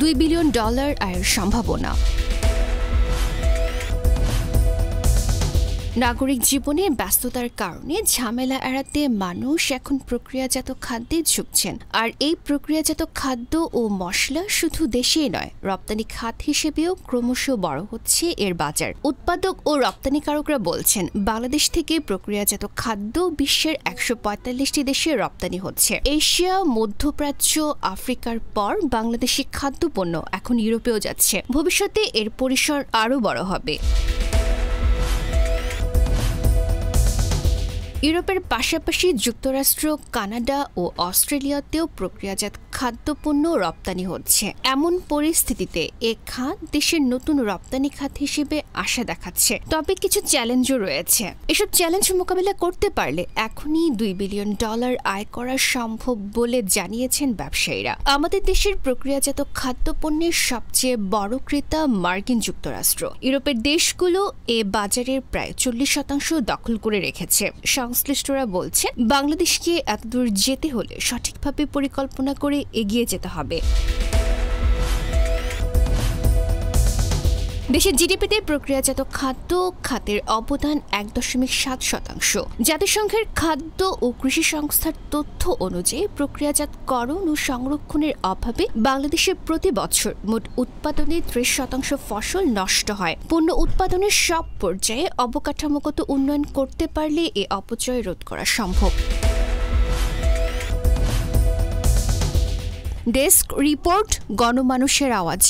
দুই billion dollar আয়ের সম্ভাবনা। নাগরিক জীবনে ব্যস্ততার কারণে ঝামেলা এড়াতে মানুষ এখন প্রক্রিয়াজাত খাদ্যে ঝুঁকছেন। আর এই প্রক্রিয়াজাত খাদ্য ও মশলা শুধু দেশেই নয়, রপ্তানি খাত হিসেবেও ক্রমশ বড় হচ্ছে এর বাজার। উৎপাদক ও রপ্তানিকারকরা বলছেন, বাংলাদেশ থেকে প্রক্রিয়াজাত খাদ্য বিশ্বের একশো পঁয়তাল্লিশটি দেশে রপ্তানি হচ্ছে। এশিয়া, মধ্যপ্রাচ্য, আফ্রিকার পর বাংলাদেশি খাদ্যপণ্য এখন ইউরোপেও যাচ্ছে। ভবিষ্যতে এর পরিসর আরও বড় হবে। ইউরোপের পাশাপাশি যুক্তরাষ্ট্র কানাডা ও অস্ট্রেলিয়াতেও প্রক্রিয়াজাত খাদ্যপণ্য রপ্তানি হচ্ছে। এমন পরিস্থিতিতে এ খাত দেশের নতুন রপ্তানি খাত হিসেবে আশা দেখাচ্ছে। তবে কিছু চ্যালেঞ্জও রয়েছে। এসব চ্যালেঞ্জ মোকাবিলা করতে পারলে এখনই দুই বিলিয়ন ডলার আয় করা সম্ভব বলে জানিয়েছেন ব্যবসায়ীরা। আমাদের দেশের প্রক্রিয়াজাত খাদ্যপণ্যের সবচেয়ে বড় ক্রেতা মার্কিন যুক্তরাষ্ট্র। ইউরোপের দেশগুলো এ বাজারের প্রায় চল্লিশ শতাংশ দখল করে রেখেছে। সংশ্লিষ্টরা বলছেন, বাংলাদেশকে এতদূর যেতে হলে সঠিকভাবে পরিকল্পনা করে এগিয়ে যেতে হবে। দেশের জিডিপিতে প্রক্রিয়াজাত খাদ্য খাতের অবদান এক দশমিক সাত শতাংশ। জাতিসংঘের খাদ্য ও কৃষি সংস্থার তথ্য অনুযায়ী প্রক্রিয়াজাতকরণ ও সংরক্ষণের অভাবে বাংলাদেশে প্রতি বছর মোট উৎপাদনে ত্রিশ শতাংশ ফসল নষ্ট হয়। পণ্য উৎপাদনের সব পর্যায়ে অবকাঠামোগত উন্নয়ন করতে পারলে এ অপচয় রোধ করা সম্ভব। ডেস্ক রিপোর্ট গণমানুষের আওয়াজ।